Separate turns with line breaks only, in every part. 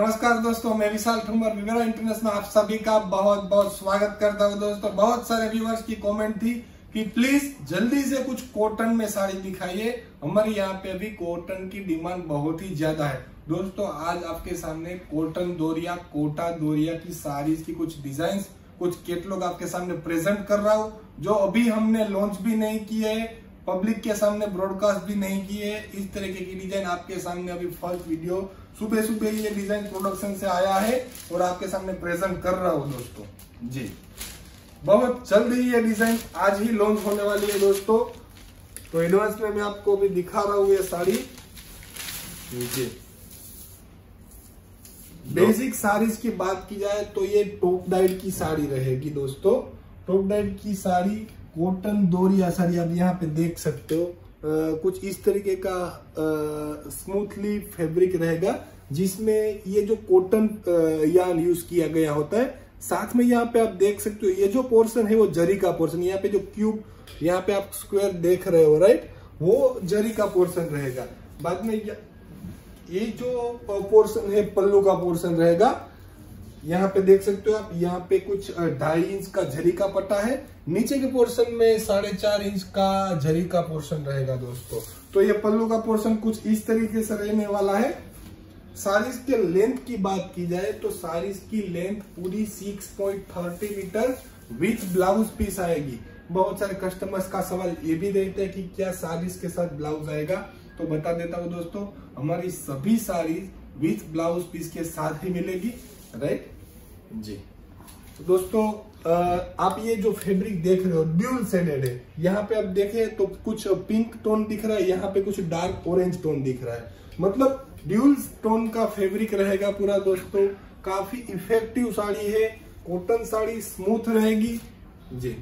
नमस्कार दोस्तों, मैं विशाल ठुमर, विवेरा इंटरनेशनल आप सभी का बहुत बहुत स्वागत करता हूँ दोस्तों। बहुत सारे व्यूवर्स की कमेंट थी कि प्लीज़ जल्दी से कुछ कॉटन में साड़ी दिखाइए। हमारे यहाँ पे अभी कॉटन की डिमांड बहुत ही ज़्यादा है। दोस्तों, आज आपके सामने कॉटन दोरिया, कोटा दोरिया की साड़ीज की कुछ डिज़ाइन कुछ केटलॉग आपके सामने प्रेजेंट कर रहा हूँ, जो अभी हमने लॉन्च भी नहीं किए है। पब्लिक के सामने ब्रॉडकास्ट भी नहीं किए। इस तरीके की डिज़ाइन आपके सामने अभी फ़र्स्ट वीडियो सुबह सुबह ये डिज़ाइन प्रोडक्शन से आया है और आपके सामने प्रेजेंट कर रहा हूँ दोस्तों। जी। बहुत जल्द ही ये डिज़ाइन आज ही लॉन्च होने वाली है दोस्तों। तो एडवांस में मैं आपको अभी दिखा रहा हूँ ये साड़ी। जी। बेसिक साड़ीज की बात की जाए तो ये टॉप डाइट की साड़ी रहेगी दोस्तों। टॉप डाइट की साड़ी कॉटन दोरिया साड़ी आप यहाँ पे देख सकते हो। आ, कुछ इस तरीके का स्मूथली फैब्रिक रहेगा जिसमें ये जो कॉटन यान यूज़ किया गया होता है साथ में यहाँ पे आप देख सकते हो ये जो पोर्शन है वो जरी का पोर्शन यहाँ पे जो क्यूब यहाँ पे आप स्क्वायर देख रहे हो राइट वो जरी का पोर्शन रहेगा। बाद में ये जो पोर्शन है पल्लू का पोर्शन रहेगा। यहाँ पे देख सकते हो आप, यहाँ पे कुछ ढाई इंच का झरी का पट्टा है। नीचे के पोर्शन में साढ़े चार इंच का झरी का पोर्शन रहेगा दोस्तों। तो ये पल्लू का पोर्शन कुछ इस तरीके से रहने वाला है। साड़ीज के लेंथ की बात की जाए तो साड़ीज की लेंथ पूरी 6.30 मीटर विथ ब्लाउज पीस आएगी। बहुत सारे कस्टमर्स का सवाल ये भी देखते हैं कि क्या साड़ीज के साथ ब्लाउज आएगा? तो बता देता हूँ दोस्तों, हमारी सभी साड़ीज विथ ब्लाउज पीस के साथ ही मिलेगी। राइट? जी। तो दोस्तों आप ये जो फैब्रिक देख रहे हो ड्यूल सेडेड है। यहाँ पे आप देखें तो कुछ पिंक टोन दिख रहा है यहाँ पे कुछ डार्क ऑरेंज टोन दिख रहा है। मतलब ड्यूल टोन का फैब्रिक रहेगा पूरा दोस्तों। काफ़ी इफ़ेक्टिव साड़ी है कॉटन साड़ी स्मूथ रहेगी। जी।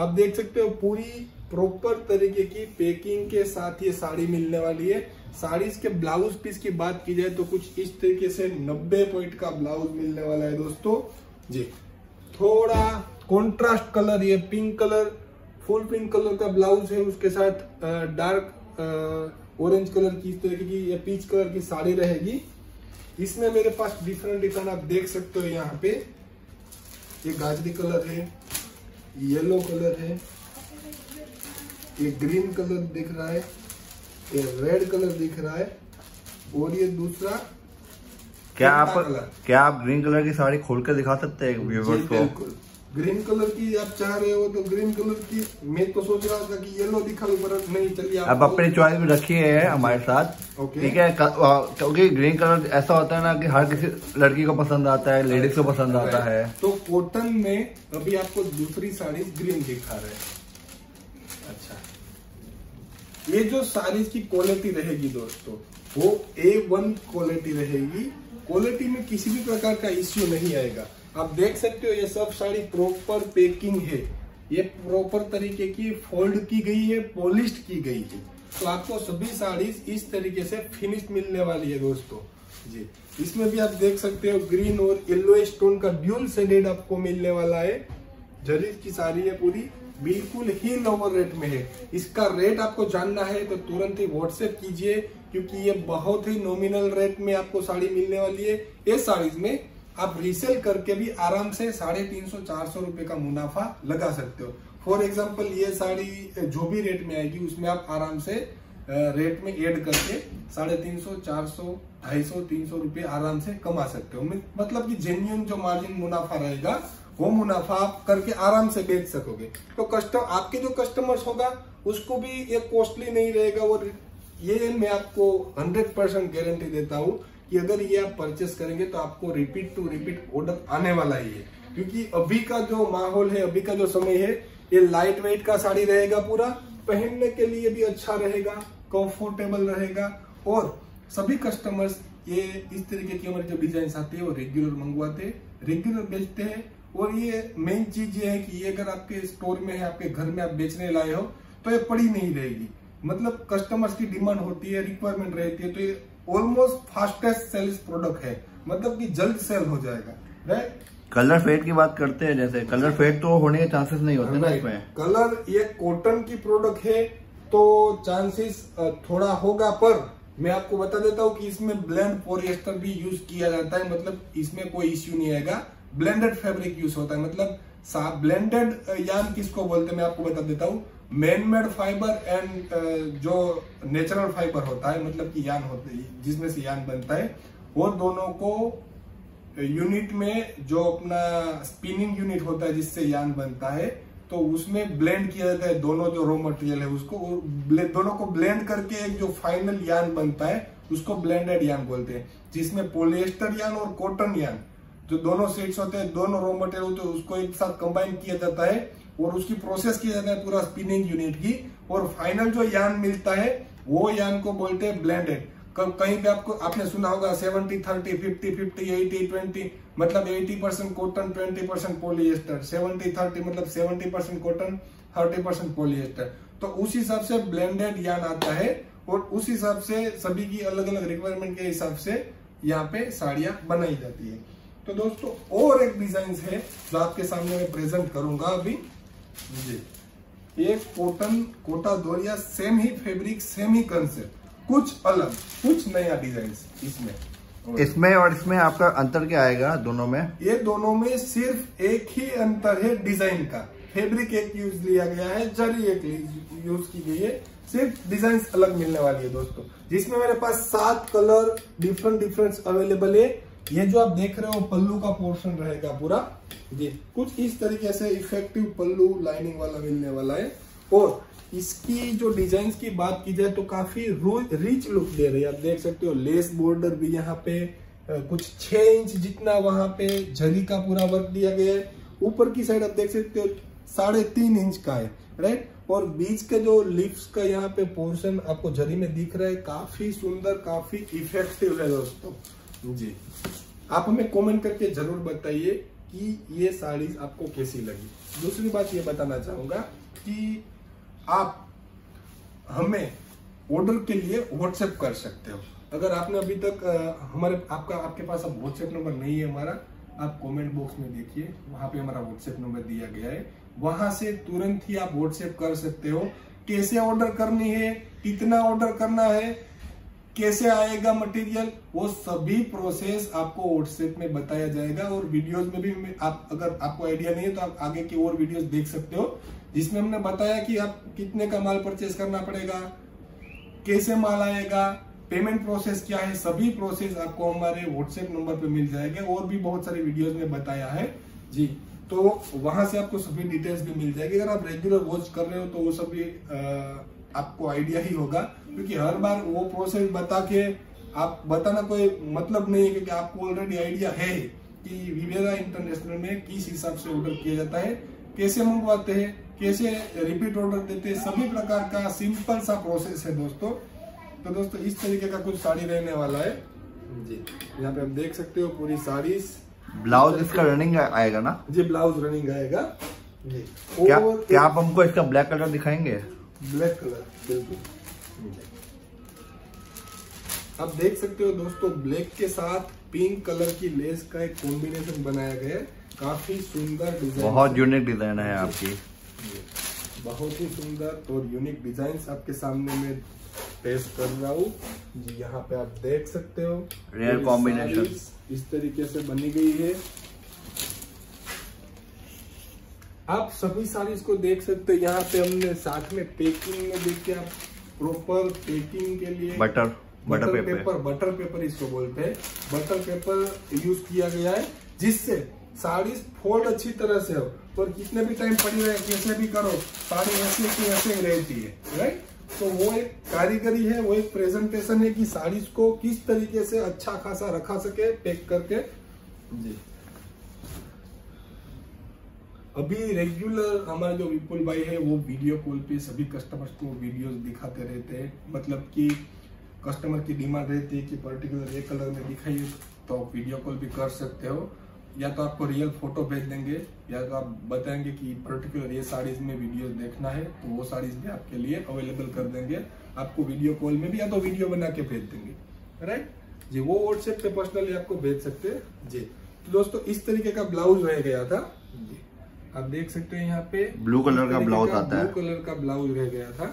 आप देख सकते हो पूरी प्रॉपर तरीके की पैकिंग के साथ ये साड़ी मिलने वाली है। साड़ीज के ब्लाउज पीस की बात की जाए तो कुछ इस तरीके से 90 पॉइंट का ब्लाउज मिलने वाला है दोस्तों। जी। थोड़ा कॉन्ट्रास्ट कलर ये pink colour full pink colour का ब्लाउज है, उसके साथ डार्क ऑरेंज कलर की इस तरीके की, या पीच कलर की साड़ी रहेगी। इसमें मेरे पास डिफरेंट डिफरेंट आप देख सकते हो यहाँ पे। ये गाजरी कलर है येलो कलर है, ये ग्रीन कलर दिख रहा है। ये रेड कलर दिख रहा है और ये दूसरा
क्या आप क्या आप ग्रीन कलर की साड़ी खोल कर दिखा सकते हैं व्यूवर्स को?
ग्रीन कलर की आप चाह रहे हो तो ग्रीन कलर की मैं तो सोच रहा था कि येलो दिखा पर नहीं चलिए
आप अपनी चॉइस में रखी है हमारे साथ। ठीक है क्योंकि ग्रीन कलर ऐसा होता है ना कि हर किसी लड़की को पसंद आता है लेडीज़ को पसंद आता है।
तो कॉटन में अभी आपको दूसरी साड़ी ग्रीन दिखा रहे हैं। ये जो साड़ीज की क्वालिटी रहेगी दोस्तों, वो ए वन क्वालिटी रहेगी। क्वालिटी में किसी भी प्रकार का इश्यू नहीं आएगा। आप देख सकते हो, ये सब साड़ी प्रॉपर पैकिंग है। ये प्रॉपर तरीके की फोल्ड की गई है पॉलिश की गई है। तो आपको सभी साड़ी इस तरीके से फिनिश मिलने वाली है दोस्तों। जी। इसमें भी आप देख सकते हो ग्रीन और येलो स्टोन का ड्यूल सेडेड आपको मिलने वाला है। जरी की साड़ी है पूरी। बिल्कुल ही लोअर रेट में है। इसका रेट आपको जानना है तो तुरंत ही व्हाट्सएप कीजिए, क्योंकि ये बहुत ही नॉमिनल रेट में आपको साड़ी मिलने वाली है। ये साड़ीज में आप रीसेल करके भी आराम से साढ़े तीन सौ, चार सौ रुपए का मुनाफा लगा सकते हो। फॉर एग्ज़ाम्पल ये साड़ी, जो भी रेट में आएगी, उसमें आप आराम से रेट में ऐड करके साढ़े तीन सौ, चार सौ, ढाई सौ, तीन सौ रुपये आराम से कमा सकते हो। मतलब कि जेन्यून जो मार्जिन मुनाफा रहेगा वो मुनाफा आप करके आराम से बेच सकोगे। तो कस्टम आपके जो कस्टमर्स होगा, उसको भी ये कॉस्टली नहीं रहेगा और ये मैं आपको हंड्रेड परसेंट गारंटी देता हूँ कि अगर ये आप परचेस करेंगे तो आपको रिपीट टू रिपीट ऑर्डर आने वाला ही है। क्योंकि अभी का जो माहौल है, अभी का जो समय है, ये लाइट वेट का साड़ी रहेगा पूरा, पहनने के लिए भी अच्छा रहेगा कंफर्टेबल रहेगा, और सभी कस्टमर्स ये इस तरीके की हमारी जो डिज़ाइन आती है, वो रेगुलर मंगवाते रेगुलर बेचते हैं और ये मेन चीज़ ये है कि ये अगर आपके स्टोर में है आपके घर में आप बेचने लाए हो तो ये पड़ी नहीं रहेगी। मतलब कस्टमर्स की डिमांड होती है रिक्वायरमेंट रहती है तो ये ऑलमोस्ट फास्टेस्ट सेल्स प्रोडक्ट है। मतलब कि जल्द सेल हो जाएगा। राइट
कलर फेड की बात करते हैं जैसे। कलर फेड तो होने के चांसेस नहीं होते ना इसमें।
कलर ये कॉटन की प्रोडक्ट है तो चांसेस थोड़ा होगा पर मैं आपको बता देता हूँ कि इसमें ब्लेंड पोरिएस्टर भी यूज़ किया जाता है। मतलब इसमें कोई इश्यू नहीं आएगा। ब्लेंडेड फैब्रिक यूज़ होता है। मतलब ब्लेंडेड यान किसको बोलते हैं, मैं आपको बता देता हूँ। मैन मेड फाइबर एंड जो नेचुरल फाइबर होता है मतलब कि यान होते है, जिसमें से यान बनता है, वो दोनों को यूनिट में जो अपना स्पिनिंग यूनिट होता है, जिससे यान बनता है तो उसमें ब्लेंड किया जाता है, दोनों जो रॉ मटेरियल है, उसको दोनों को ब्लेंड करके एक जो फाइनल यान बनता है, उसको ब्लेंडेड यान बोलते हैं, जिसमें पोलिएस्टर यान और कॉटन यान जो दोनों सेट्स होते हैं, दोनों रॉ मटेरियल होते हैं, उसको एक साथ कंबाइन किया जाता है और उसकी प्रोसेस किया जाता है पूरा स्पिनिंग यूनिट की। और फाइनल जो यान मिलता है, वो यान को बोलते हैं ब्लेंडेड कहीं पे आपको, आपने सुना होगा seventy thirty fifty fifty eighty twenty मतलब eighty percent cotton twenty percent polyester seventy thirty मतलब seventy percent cotton thirty percent polyester तो उस हिसाब से ब्लेंडेड यान आता है और उस हिसाब से सभी की अलग अलग रिक्वायरमेंट के हिसाब से यहाँ पे साड़ियाँ बनाई जाती है। तो दोस्तों और एक डिज़ाइन है जो आपके सामने मैं प्रेजेंट करूँगा अभी। जी। एक कॉटन कोटा दोरिया सेम ही फैब्रिक सेम ही कंसेप्ट कुछ अलग कुछ नया डिज़ाइन इसमें।
इसमें और इसमें आपका अंतर क्या आएगा दोनों में?
ये दोनों में सिर्फ़ एक ही अंतर है डिज़ाइन का। फैब्रिक एक यूज़ लिया गया है जरी एक यूज़ की गई है। सिर्फ़ डिज़ाइन अलग मिलने वाली है दोस्तों। जिसमें मेरे पास सात कलर डिफरेंट डिफरेंट अवेलेबल है। ये जो आप देख रहे हो, पल्लू का पोर्शन रहेगा पूरा। जी, कुछ इस तरीके से इफ़ेक्टिव पल्लू लाइनिंग वाला मिलने वाला है। और इसकी जो डिज़ाइन की बात की जाए तो काफ़ी रिच लुक दे रही है। आप देख सकते हो लेस बॉर्डर भी यहाँ पे कुछ छह इंच जितना वहाँ पे झरी का पूरा वर्क दिया गया है। ऊपर की साइड आप देख सकते हो, साढ़े तीन इंच का है राइट और बीच के जो लिप्स का यहाँ पे पोर्शन आपको झरी में दिख रहा है। काफ़ी सुंदर, काफ़ी इफ़ेक्टिव है दोस्तों। जी। आप हमें कमेंट करके ज़रूर बताइए कि ये साड़ी आपको कैसी लगी। दूसरी बात ये बताना चाहूँगा कि आप हमें ऑर्डर के लिए व्हाट्सएप कर सकते हो। अगर आपने अभी तक हमारे, आपका, आपके पास अब व्हाट्सएप नंबर नहीं है हमारा, आप कमेंट बॉक्स में देखिए, वहाँ पे हमारा व्हाट्सएप नंबर दिया गया है। वहाँ से तुरंत ही आप व्हाट्सएप कर सकते हो, कैसे ऑर्डर करनी है, कितना ऑर्डर करना है कैसे आएगा मटेरियल वो सभी प्रोसेस आपको व्हाट्सएप में बताया जाएगा और वीडियोस में भी आप, अगर आपको आइडिया नहीं है तो आप आगे की और वीडियोस देख सकते हो, जिसमें हमने बताया कि आप कितने का माल परचेस करना पड़ेगा, कैसे माल आएगा पेमेंट प्रोसेस क्या है, सभी प्रोसेस आपको हमारे व्हाट्सएप नंबर पे मिल जाएँगे और भी बहुत सारे वीडियोस में बताया है। जी तो वहाँ से आपको सभी डिटेल्स भी मिल जाएगी। अगर आप रेगुलर वॉच कर रहे हो तो वो सभी आपको आइडिया ही होगा क्योंकि हर बार वो प्रोसेस बता के आप बताना कोई मतलब नहीं है क्योंकि आपको ऑलरेडी आइडिया है कि विवेरा इंटरनेशनल में किस हिसाब से ऑर्डर किया जाता है कैसे मंगवाते हैं कैसे रिपीट ऑर्डर देते हैं सभी प्रकार का सिंपल सा प्रोसेस है दोस्तों। तो दोस्तों इस तरीके का कुछ साड़ी रहने वाला है। जी। यहाँ पे आप देख सकते हो पूरी साड़ी।
ब्लाउज इसका रनिंग आएगा ना?
जी ब्लाउज रनिंग आएगा।
जी क्या, क्या आप हमको इसका ब्लैक कलर दिखाएँगे?
ब्लैक कलर बिल्कुल। आप देख सकते हो दोस्तों ब्लैक के साथ पिंक कलर की लेस का एक कॉम्बिनेशन बनाया गया है। काफ़ी सुंदर डिज़ाइन
बहुत यूनिक डिज़ाइन है आपकी।
बहुत ही सुंदर और यूनिक डिज़ाइन आपके सामने में पेश कर रहा हूँ। जी यहाँ पे आप देख सकते हो।
रेयर कॉम्बिनेशन
इस तरीके से बनी गई है। आप सभी साड़ीज को देख सकते हैं। यहाँ पे हमने साथ में पैकिंग में देखिए आप प्रॉपर पैकिंग के लिए
butter
butter paper, paper butter paper इसको बोलते हैं। बटर पेपर यूज़ किया गया है जिससे साड़ी फोल्ड अच्छी तरह से हो। और कितने भी टाइम पड़ी रहे कैसे भी करो साड़ी ऐसे की ऐसे ही रहती है राइट तो वो एक कारीगरी है वो एक प्रेजेंटेशन है कि साड़ी को किस तरीके से अच्छा खासा रखा सके पैक करके। जी। अभी रेगुलर हमारे जो विपुल भाई है वो वीडियो कॉल पे सभी कस्टमर्स को वीडियोस दिखाते रहते हैं। मतलब कि कस्टमर की डिमांड रहती है कि पर्टिकुलर ये कलर में दिखाइए तो आप वीडियो कॉल भी कर सकते हो। या तो आपको रियल फ़ोटो भेज देंगे या तो आप बताएँगे कि पर्टिकुलर ये साड़ीज में वीडियो देखना है तो वो साड़ीज भी आपके लिए अवेलेबल कर देंगे। आपको वीडियो कॉल में भी या तो वीडियो बना के भेज देंगे। राइट जी वो व्हाट्सएप पे पर्सनली आपको भेज सकते हैं। जी। तो दोस्तों इस तरीके का ब्लाउज रह गया था। जी। आप देख सकते हैं यहाँ पे
ब्लू कलर का ब्लाउज आता है।
ब्लू कलर का ब्लाउज रह गया था।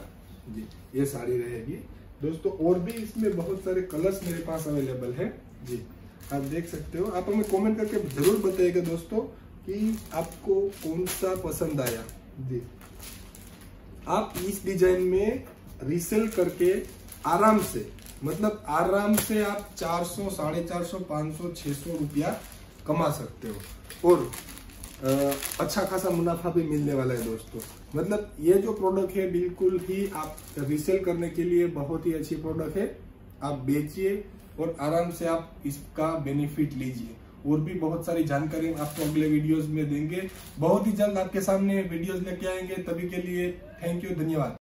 जी ये साड़ी रहेगी। दोस्तों और भी इसमें बहुत सारे कलर्स मेरे पास अवेलेबल है। जी आप देख सकते हो। आप हमें कमेंट करके ज़रूर बताइएगा दोस्तों कि आपको कौन सा पसंद आया। जी आप इस डिज़ाइन में रीसेल करके आराम से मतलब आराम से आप 400, साढ़े चार सौ पाँच सौ छह सौ रुपया कमा सकते हो। और अच्छा खासा मुनाफा भी मिलने वाला है दोस्तों। मतलब ये जो प्रोडक्ट है, बिल्कुल ही आप रिसेल करने के लिए बहुत ही अच्छी प्रोडक्ट है। आप बेचिए और आराम से आप इसका बेनिफिट लीजिए। और भी बहुत सारी जानकारी आपको अगले वीडियोस में देंगे। बहुत ही जल्द आपके सामने वीडियोस लेके आएँगे। तभी के लिए थैंक यू धन्यवाद।